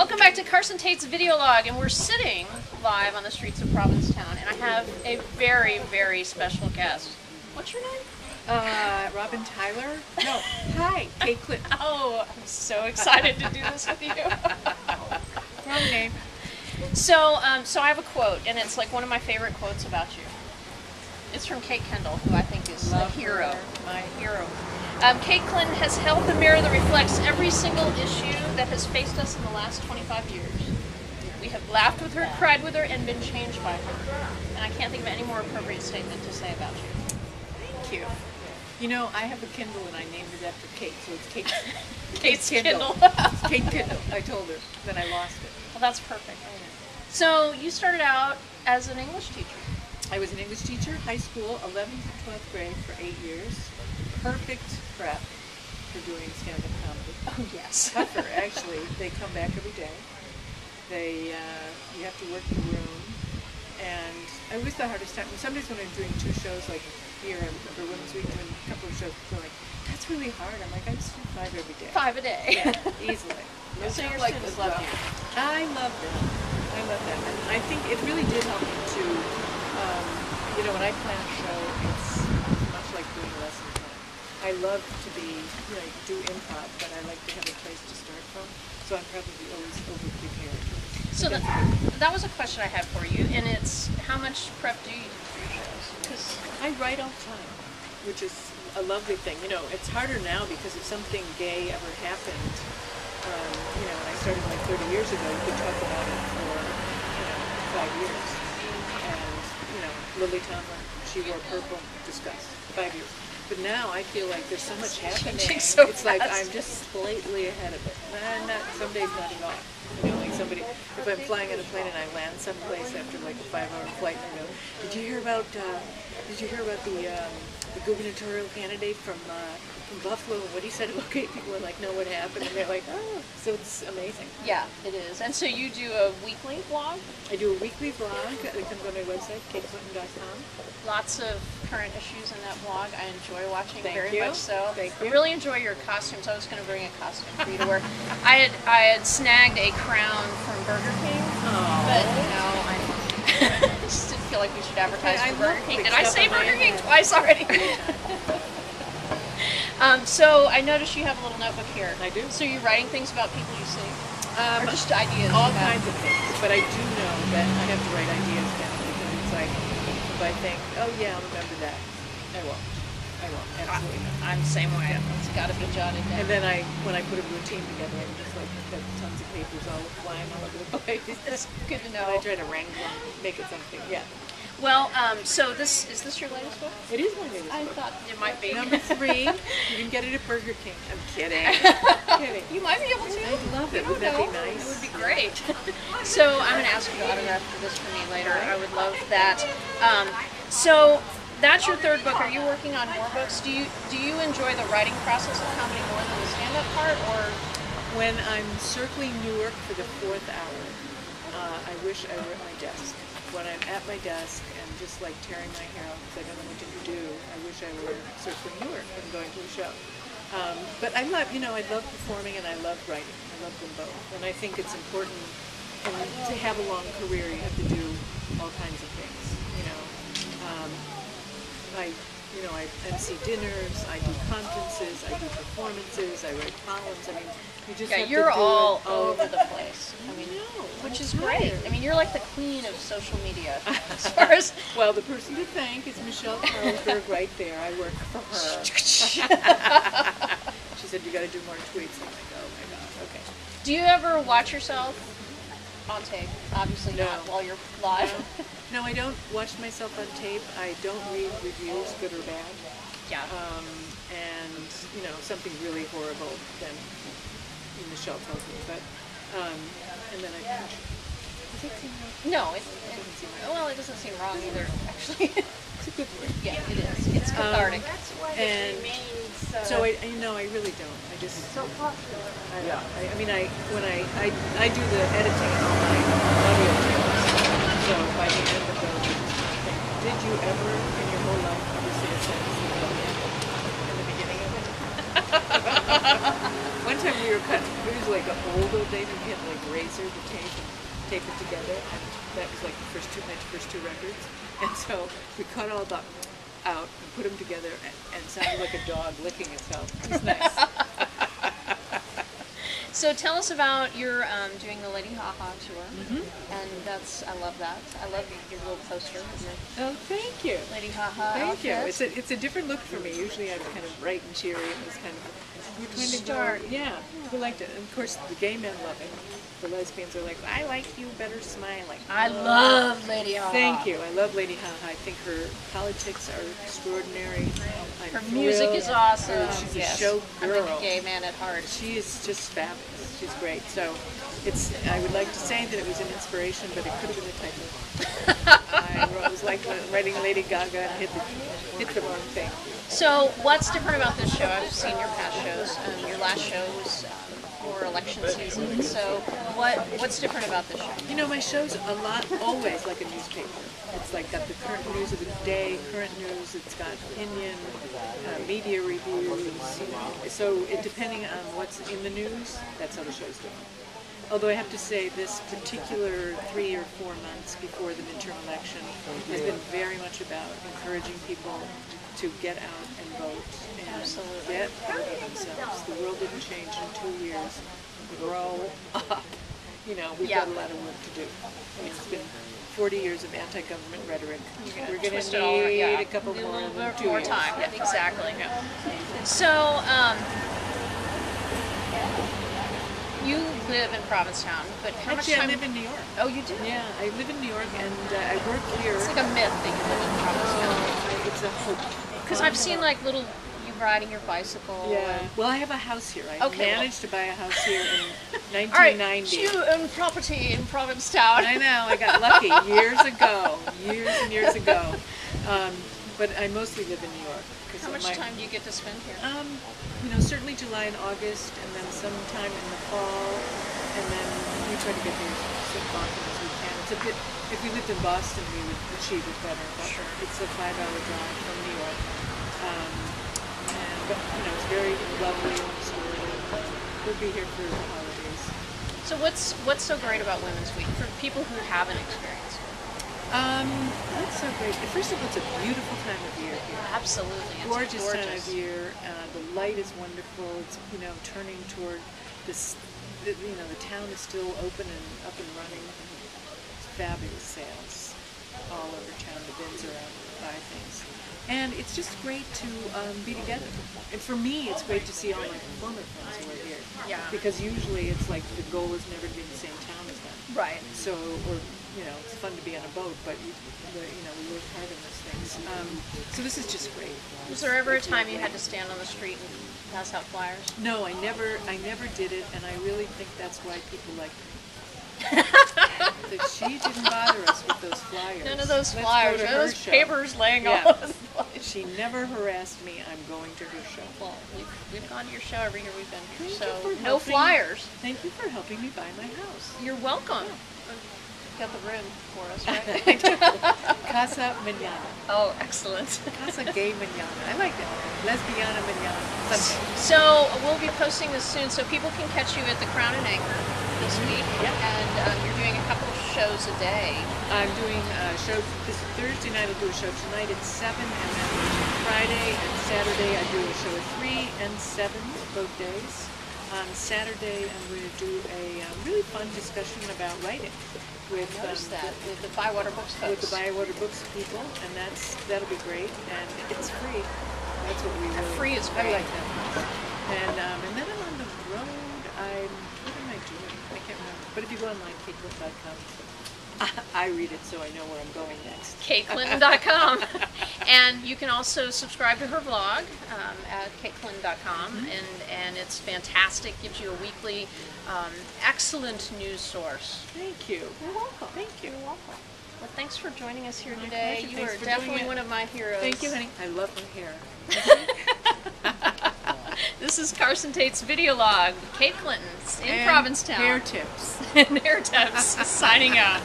Welcome back to Carsen Taite's video log, and we're sitting live on the streets of Provincetown, and I have a very, very special guest. What's your name? Uh, Robin Tyler? No. Hi, Kate Clinton. Oh, I'm so excited to do this with you. Wrong name. So, um, so I have a quote, and it's like one of my favorite quotes about you. It's from Kate Kendell, who I think is Love a hero, her. my hero. Um, Kate Clinton has held the mirror that reflects every single issue that has faced us in the last 25 years. We have laughed with her, cried with her, and been changed by her. And I can't think of any more appropriate statement to say about you. Thank you. You know, I have a Kindle and I named it after Kate, so it's Kate. Kate's Kindle. It's Kate Kindle. I told her. Then I lost it. Well, that's perfect. So you started out as an English teacher. I was an English teacher, high school, 11th to 12th grade for eight years. Perfect prep for doing stand-up comedy. Oh yes. Tougher, actually. They come back every day. They, uh, you have to work the room. And I always the hardest time, sometimes when I'm doing two shows, like here and for Women's Week, doing a couple of shows, they're like, that's really hard. I'm like, I just do five every day. Five a day. Yeah, easily. So your like students this love you. I love them. I love them. And I think it really did help me to, um, you know, when I plan a show, it's much like doing a lesson plan. I love to be, you know, do improv, but I like to have a place to start from. So I'm probably always over prepared. So that, that was a question I had for you, and it's how much prep do you do for your shows? Because I write all the time, which is a lovely thing. You know, it's harder now because if something gay ever happened, um, you know, and I started like 30 years ago, you could talk about it for, you know, five years. And, you know, Lily Tomlin, she wore purple, discuss, five years. But now I feel like there's so much happening. so it's like. I'm just slightly ahead of it. And not, some days not at all. You know, like somebody, if I'm flying on a plane and I land someplace after like a five-hour flight, and I go, "Did you hear about? Uh, did you hear about the um, the gubernatorial candidate from uh, from Buffalo and what he said about gay people?" And like, know what happened, and they're like, "Oh, so it's amazing." yeah, it is. And so you do a weekly vlog, I do a weekly vlog that comes on my website, kateclinton.com. lots of current issues in that vlog. I enjoy watching Thank very you. much so. Thank I you. really enjoy your costumes. I was going to bring a costume for you to wear. I had I had snagged a crown from Burger King, but you know I feel like we should advertise Okay, I for Burger King. Did I say Burger King twice already? um, so I noticed you have a little notebook here. I do. So you're writing things about people you see, Um, or just ideas? all about- kinds of things, but I do know that I have to write ideas down because it's like if I think, oh yeah, I'll remember that, I won't. I won't. Absolutely not. I'm the same way. It's got to be jotted down. And then I, when I put a routine together, I'm just like got tons of papers all flying all over the place. It's good to And I try to wrangle them, make it something. Yeah, Well, um, so this is this your latest book? it is my latest I book. thought it might be. Number three, you can get it at Burger King. I'm kidding. kidding. You might be able to. I'd love it. You Wouldn't that know. be nice? It would be great. so I'm going to ask you to autograph this for me later. I would love that. Um, so that's your third book. Are you working on more books? Do you do you enjoy the writing process of comedy more than the stand-up part, or When I'm circling Newark for the fourth hour, uh, I wish I were at my desk. When I'm at my desk and just like tearing my hair out because I don't know what to do, I wish I were circling Newark and going to a show. Um, but I love, you know, I love performing and I love writing. I love them both. And I think it's important and to have a long career, you have to do all kinds of things, you know. Um, I, you know, I MC dinners, I do conferences, I do performances, I write columns. I mean, you just yeah, you're all over the place. I mean, know, which is great. I mean, you're like the queen of social media as far as. Well, the person to thank is Michelle Carlsberg right there. I work for her. she said, you got to do more tweets. I'm like, oh my God, okay. Do you ever watch yourself on tape? Obviously No. not while you're live. No, I don't watch myself on tape. I don't read reviews, good or bad. yeah. Um, and, you know, something really horrible, then Michelle tells me. But, um, and then I punch. Does that seem right? No, it, Doesn't it, well, it doesn't seem wrong either, actually. It's a good word. yeah, it is. It's cathartic. And so I, you know, I really don't. I just it's so popular. I, don't. I, I mean, I when I, I I do the editing on my audio. So by the end of those, I did you ever in your whole life ever see a sentence in the beginning of it? One time we were cutting, it was like an old old days, and we had like razor to tape and tape it together, and that was like the first two, my first two records. And so we cut all that out and put them together, and, and sounded like a dog licking itself. It was nice. So tell us about your um, doing the Lady Haha tour, mm-hmm. and that's I love that. I love your little poster Oh, thank you. Lady Haha Thank you. It's a, it's a different look for me. Usually I'm kind of bright and cheery and it's kind of we're trying to go- Yeah, we liked it. And of course the gay men love it. The lesbians are like, I like you better smiling. I love Lady Haha. Thank you. I love Lady Haha. I think her politics are extraordinary. I'm Her music thrilled. is awesome. She's yes. a show I'm a gay man at heart. She is just fabulous. She's great. So it's I would like to say that it was an inspiration, but it could have been a typo. I wrote- it was like writing Lady Gaga and hit the hit the wrong thing. So what's different about this show? I've seen your past shows. Um, your last show was um, for election season. So what what's different about this show? You know, my show's a lot always like a newspaper. It's like got the current news of the day, current news. It's got opinion, uh, media reviews. So it depending on what's in the news, that's how the show's doing. Although I have to say, this particular three or four months before the midterm election has been very much about encouraging people to get out and vote and Absolutely. get out of themselves. The world didn't change in two years. Grow up. You know, we've got a lot of work to do. I mean, it's been 40 years of anti-government rhetoric. We're going to need yeah. a couple a more two more time. Yeah. Exactly. Yeah. So um, you live in Provincetown, but how Actually, much I live in New York. oh, you do. Yeah, I live in New York and uh, I work here. It's like a myth that you live in Provincetown. It's a hope. Because I've seen like little you riding your bicycle. Yeah. and- Well, I have a house here. I Okay, well- managed to buy a house here in All right, 1990. you own property in Provincetown. I know. I got lucky years ago, years and years ago. Um, but I mostly live in New York. How much my, time do you get to spend here? Um, you know, certainly July and August, and then sometime in the fall, and then we try to get here as often as we can. It's a bit. If we lived in Boston, we would achieve it better. But Sure. It's a five-hour drive from New York. Um, and, but you know, it's very lovely and restorative. We'll be here for the holidays. So what's what's so great about Women's Week for people who haven't experienced it? Um, that's so great. First of all, it's a beautiful time of year here. Absolutely, it's gorgeous, gorgeous. time of year. Uh, the light is wonderful. It's you know turning toward this. The, you know the town is still open and up and running. Fabulous sales all over town. The bins are out to buy things, and it's just great to um, be together. And for me, it's great to see all my performer friends who are here. Yeah. Because usually it's like the goal is never to be in the same town as them. Right. So, or you know, it's fun to be on a boat, but you, you know, we work hard on those things. Um, so this is just great. Was there ever a time you had to stand on the street and pass out flyers? No, I never, I never did it, and I really think that's why people like me. She didn't bother us with those flyers. None of those Let's flyers, none of those show. papers laying Yeah. all over the place. She never harassed me. I'm going to her show. Well, we've, we've gone to your show every year we've been here, Thank so no helping- flyers. Thank you for helping me buy my house. You're welcome. Got the room for us, right? Casa Manana. oh, excellent. Casa Gay Manana. I like that. Lesbiana Manana. Something. So we'll be posting this soon, so people can catch you at the Crown and Anchor this week, Yep. and um, you're doing a couple shows a day. I'm doing a show this Thursday night. I'll do a show tonight at seven, and then Friday and Saturday I do a show at three and seven both days. On Saturday I'm going to do a uh, really fun discussion about writing with um, that with the Bywater Books folks. with the Bywater Books people, and that's that'll be great, and it's free. That's what we really free is I great. like that. And um, and then I'm on the road. I'm what am I doing? I can't remember. But if you go online, kateclinton.com, I read it so I know where I'm going next. kateclinton.com. and you can also subscribe to her blog um, at kateclinton.com, and, and it's fantastic. Gives you a weekly, um, excellent news source. Thank you. You're welcome. Thank you. You're welcome. Well, thanks for joining us here My today. pleasure. You Thanks are for doing definitely one of my heroes. Thank you, honey. I love my hair. This is Carsen Taite's video log. Kate Clinton's in And Provincetown. Hair tips. and hair tips signing out.